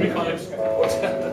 die.